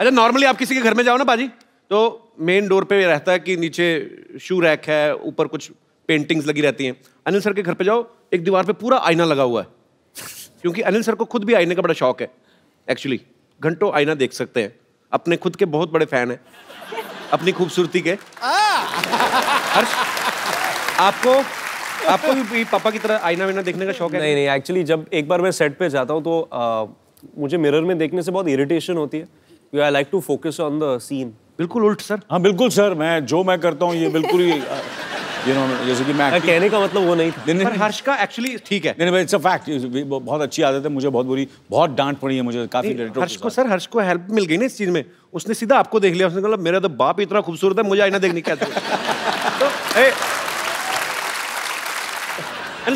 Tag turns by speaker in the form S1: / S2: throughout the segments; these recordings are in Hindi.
S1: अच्छा नॉर्मली आप किसी के घर में जाओ ना बाजी तो मेन डोर पे रहता है कि नीचे शू रैक है ऊपर कुछ पेंटिंग्स लगी रहती हैं। अनिल सर के घर पे जाओ एक दीवार पे पूरा आईना लगा हुआ है। क्योंकि अनिल सर को खुद भी आईने का बड़ा शौक है। एक्चुअली घंटों आईना देख सकते हैं। अपने खुद के बहुत बड़े फ़ैन हैं। अपनी खूबसूरती के। हर्ष आपको आपको भी पापा की तरह आईना वीना देखने का शौक है?
S2: नहीं नहीं एक्चुअली जब एक बार मैं सेट पे जाता हूँ तो आ, मुझे मिरर में देखने से बहुत इरिटेशन होती है। I like to focus on the scene
S1: बिल्कुल उल्ट सर।
S3: हाँ बिल्कुल सर। मैं जो मैं करता हूँ ये बिल्कुल ही यू नो जैसे कि मैं
S2: कहने का मतलब वो नहीं था।
S3: नहीं
S1: पर हर्ष का एक्चुअली ठीक है।
S3: नहीं नहीं इट्स अ फैक्ट बहुत अच्छी आदत है। मुझे बहुत बुरी बहुत डांट पड़ी है मुझे काफ़ी
S1: हर्ष को सर हर्ष को हेल्प मिल गई ना इस चीज़ में। उसने सीधा आपको देख लिया। उसने कहा मेरा तो बाप इतना खूबसूरत है मुझे आईना देखने क्या तो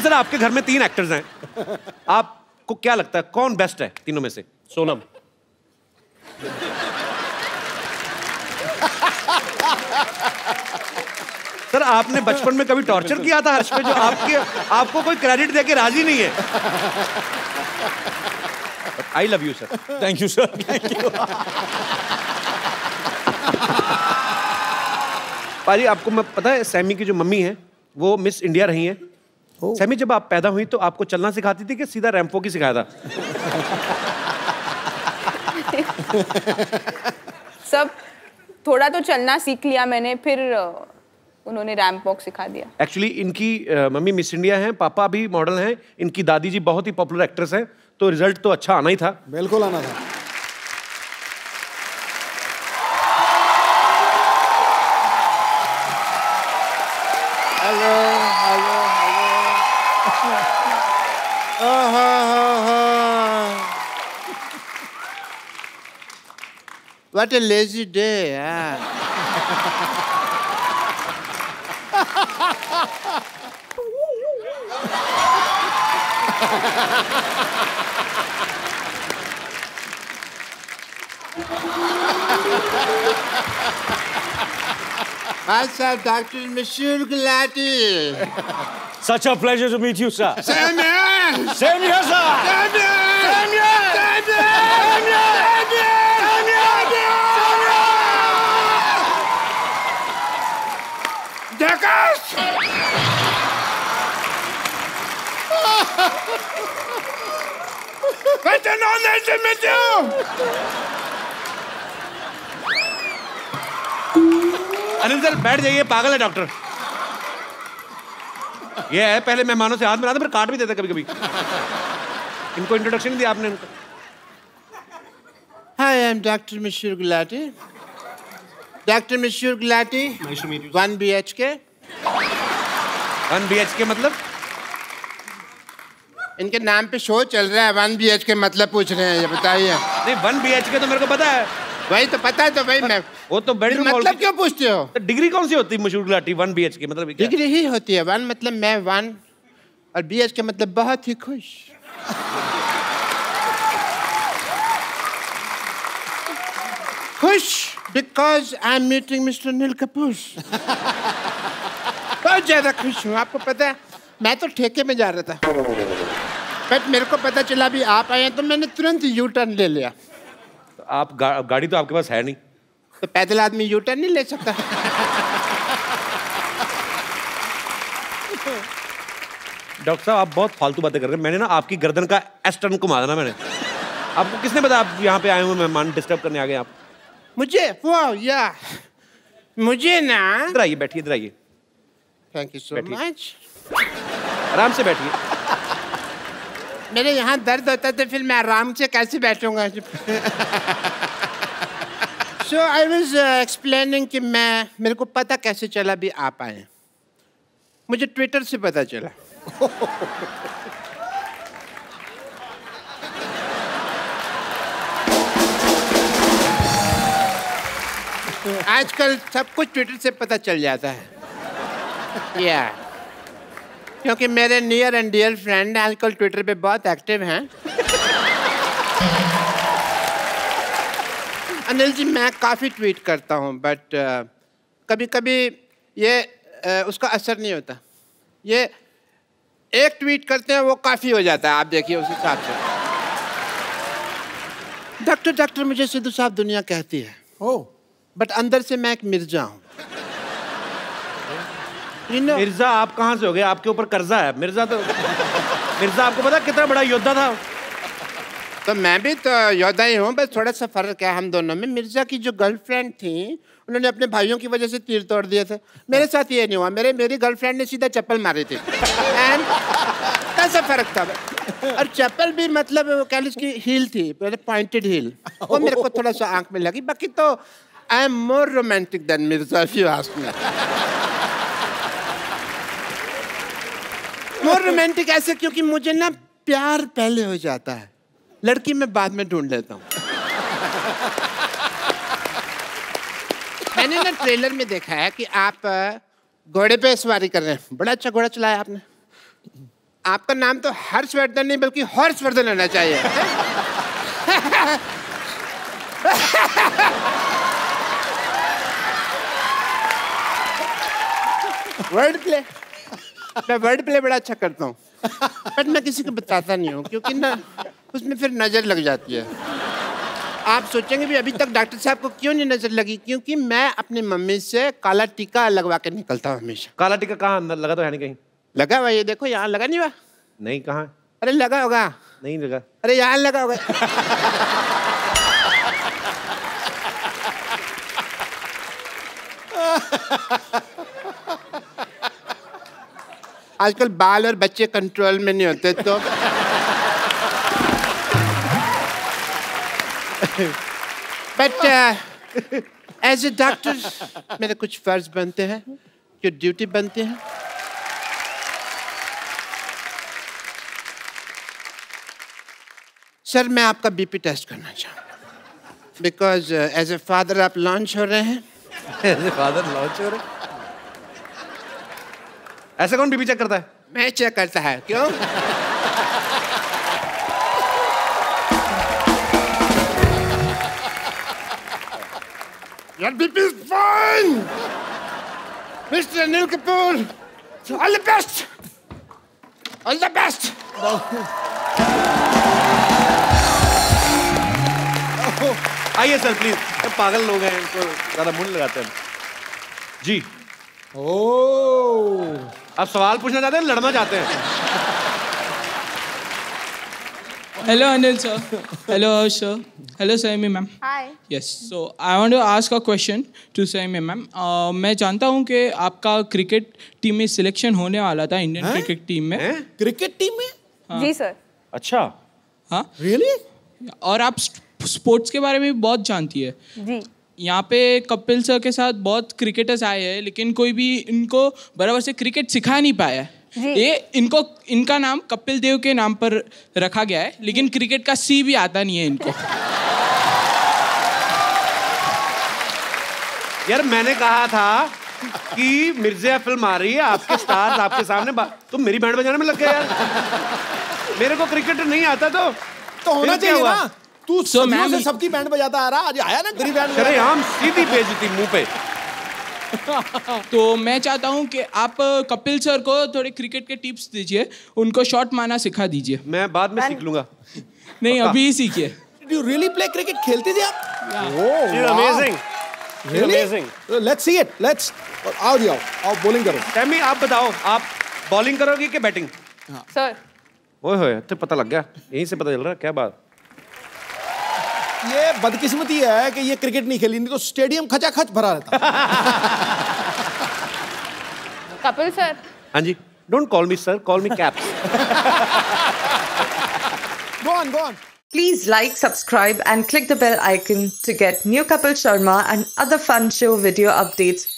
S1: सर आपके घर में तीन एक्टर्स हैं। आपको क्या लगता है कौन बेस्ट है तीनों में से?
S2: सोनम।
S1: सर आपने बचपन में कभी टॉर्चर किया था हर्ष पे जो आपके आपको कोई क्रेडिट देके राज़ी नहीं है? I love you sir
S3: thank you sir thank you
S1: पाजी आपको मैं पता है सैमी की जो मम्मी है वो मिस इंडिया रही हैं। सैमी जब आप पैदा हुई तो आपको चलना सिखाती थी कि सीधा रैंपो की सिखाया था?
S4: सब थोड़ा तो चलना सीख लिया मैंने फिर उन्होंने रैम्प वॉक सिखा दिया।
S1: एक्चुअली इनकी मम्मी मिस इंडिया हैं पापा भी मॉडल हैं इनकी दादी जी बहुत ही पॉपुलर एक्ट्रेस हैं तो रिज़ल्ट तो अच्छा आना ही था।
S5: बिल्कुल आना था। What a lazy day, yeah. Hi, sir, Dr. Monsieur Gulati.
S3: Such a pleasure to meet you, sir.
S5: Same here!
S3: Same here, sir.
S5: Same here! Same here! Same here! Same here! What's an honor to meet you?
S1: Anil sir बैठ जाइए पागल है डॉक्टर ये है पहले मेहमानों से हाथ मिलाते फिर काट भी देते कभी कभी इनको इंट्रोडक्शन नहीं दिया आपने इनको
S5: Hi, I'm Dr. Monsieur Gulati. Dr. Gulati. Nice to meet you. One BHK.
S1: One B H K मतलब
S5: इनके नाम पे शो चल रहा है वन बी के मतलब पूछ रहे हैं ये बताइए
S1: नहीं वन बी के तो मेरे को पता है
S5: वही तो पता है तो भाई मैं
S1: वो तो बेडरूम
S5: मतलब क्यों पूछते हो तो
S1: डिग्री कौन सी होती है मशहूर गुलाटी वन बी के मतलब
S5: डिग्री ही होती है वन मतलब मैं वन और बी एच के मतलब बहुत ही खुश खुश because I am meeting mister Neel Kapoor बहुत ज़्यादा खुश हूँ। आपको पता है मैं तो ठेके में जा रहा था। बट मेरे को पता चला भी आप आए हैं तो मैंने तुरंत यू टर्न ले लिया।
S1: तो आप गा, गाड़ी तो आपके पास है नहीं।
S5: तो पैदल आदमी यू टर्न नहीं ले सकता।
S1: डॉक्टर साहब आप बहुत फालतू बातें कर रहे हैं। मैंने ना आपकी गर्दन का एस टर्न घुमा देना मैंने। आपको किसने बताया आप यहाँ पे आए हुए मेहमान डिस्टर्ब करने आ गए आप?
S5: मुझे वाह या मुझे ना
S1: इधर आइए बैठिए इधर आइए।
S5: थैंक यू सो मच
S1: आराम से बैठिए।
S5: मेरे यहाँ दर्द होता है तो फिर मैं आराम से कैसे बैठूँगा? सो आई वॉज़ एक्सप्लेनिंग कि मैं मेरे को पता कैसे चला भी आप आए मुझे ट्विटर से पता चला। आजकल सब कुछ ट्विटर से पता चल जाता है। या क्योंकि मेरे नियर एंड डियर फ्रेंड आजकल ट्विटर पे बहुत एक्टिव हैं। अनिल जी मैं काफ़ी ट्वीट करता हूँ बट uh, कभी कभी ये uh, उसका असर नहीं होता। ये एक ट्वीट करते हैं वो काफ़ी हो जाता है आप देखिए उस हिसाब से। डॉक्टर डॉक्टर मुझे सिद्धू साहब दुनिया कहती है।
S6: ओ।
S5: बट अंदर से मैं एक मिर्ज़ा हूँ। You know,
S1: मिर्ज़ा आप कहाँ से हो गए? आपके ऊपर कर्जा है। मिर्ज़ा तो मिर्ज़ा आपको पता कितना बड़ा योद्धा था?
S5: तो मैं भी तो योद्धा ही हूँ बस थोड़ा सा फ़र्क है हम दोनों में। मिर्ज़ा की जो गर्लफ्रेंड थी उन्होंने अपने भाइयों की वजह से तीर तोड़ दिए थे। मेरे साथ ये नहीं हुआ। मेरे मेरी गर्लफ्रेंड ने सीधा चप्पल मारी थी। एंड कैसा फ़र्क था। और चप्पल भी मतलब कह लो उसकी हील थी पॉइंटेड हील वो मेरे को थोड़ा सा आँख में लगी। बाकी तो am more romantic than Mirza if you ask me more romantic ऐसे क्योंकि मुझे ना प्यार पहले हो जाता है। लड़की मैं बाद में ढूंढ लेता हूँ। मैंने ना ट्रेलर में देखा है कि आप घोड़े पे सवारी कर रहे हैं। बड़ा अच्छा घोड़ा चलाया आपने। आपका नाम तो हर्षवर्धन नहीं, बल्कि हर्षवर्धन होना चाहिए। वर्ड प्ले मैं वर्ड प्ले बड़ा अच्छा करता हूँ। बट मैं किसी को बताता नहीं हूँ क्योंकि ना उसमें फिर नज़र लग जाती है। आप सोचेंगे भी अभी तक डॉक्टर साहब को क्यों नहीं नज़र लगी? क्योंकि मैं अपनी मम्मी से काला टीका लगवा के निकलता हूँ हमेशा।
S1: काला टीका कहाँ अंदर? लगा तो है नहीं कहीं।
S5: लगा हुआ ये देखो यहाँ लगा नहीं हुआ?
S1: नहीं कहाँ?
S5: अरे लगा होगा।
S1: नहीं लगा।
S5: अरे यहाँ लगा होगा। आजकल बाल और बच्चे कंट्रोल में नहीं होते तो बट एज ए डॉक्टर मेरे कुछ फ़र्ज़ बनते हैं, जो ड्यूटी बनते हैं। सर मैं आपका बीपी टेस्ट करना चाहूँ बिकॉज़ एज ए फादर आप लॉन्च हो रहे हैं।
S1: एज ए फादर लॉन्च हो रहे ऐसे कौन बीबी चेक करता है
S5: मैं चेक करता है क्यों Your BP is fine! Mr. Anil Kapoor! All the best! All the best!
S1: आइए सर प्लीज़ पागल लोग हैं इनको ज़्यादा मुंड लगाते हैं जी
S6: ओ
S1: आप सवाल पूछना चाहते हैं लड़ना चाहते हैं।
S7: Hello, Anil sir. Hello, Harsh sir. Hello, Saimi ma'am.
S4: Hi
S7: Yes. So I want to ask a question to Saimi ma'am. Uh, मैं जानता हूँ कि आपका क्रिकेट टीम में सिलेक्शन होने वाला था इंडियन क्रिकेट टीम में।
S6: क्रिकेट टीम में?
S4: जी सर
S1: अच्छा।
S7: हाँ।
S6: रियली
S7: और आप स्पोर्ट्स के बारे में भी बहुत जानती है।
S4: जी।
S7: यहाँ पे कपिल सर के साथ बहुत क्रिकेटर्स आए हैं लेकिन कोई भी इनको बराबर से क्रिकेट सिखा नहीं पाया है। ये इनको इनका नाम कपिल देव के नाम पर रखा गया है लेकिन क्रिकेट का सी भी आता नहीं है इनको।
S1: यार मैंने कहा था कि मिर्जिया फ़िल्म आ रही है आपके स्टार्स आपके सामने तुम मेरी बैंड बजाने में लग गए यार। मेरे को क्रिकेट नहीं आता तो
S6: तो होना चाहिए ना। तू
S7: So,
S6: सदियों से सबकी बैंड बजाता आ रहा आज आया ना गरीब बैंड
S1: अरे हम सीधी बेइज्जती मुँह पे।
S7: तो मैं चाहता हूँ कि आप कपिल सर को थोड़े क्रिकेट के टिप्स दीजिए उनको शॉट मारना सिखा दीजिए।
S1: मैं बाद में सीख लूँगा।
S7: नहीं अभी ही सीखिए।
S6: यू रियली प्ले क्रिकेट खेलते थे आप?
S2: Amazing
S6: really
S2: amazing.
S6: Let's see it let's आओ जी आओ। आओ बॉलिंग करो।
S1: टैमी आप बताओ आप बॉलिंग करोगे कि बैटिंग
S4: सर
S1: ओए होए तो पता लग गया। यहीं से पता चल रहा है क्या बात?
S6: ये बदकिस्मती है कि ये क्रिकेट नहीं खेली नहीं तो स्टेडियम खचाखच भरा रहता
S4: कपिल सर
S1: हाँ जी don't call me sir call me caps
S6: go on go on
S8: Please like, subscribe, and click the bell icon to get new Kapil Sharma and other fun show video updates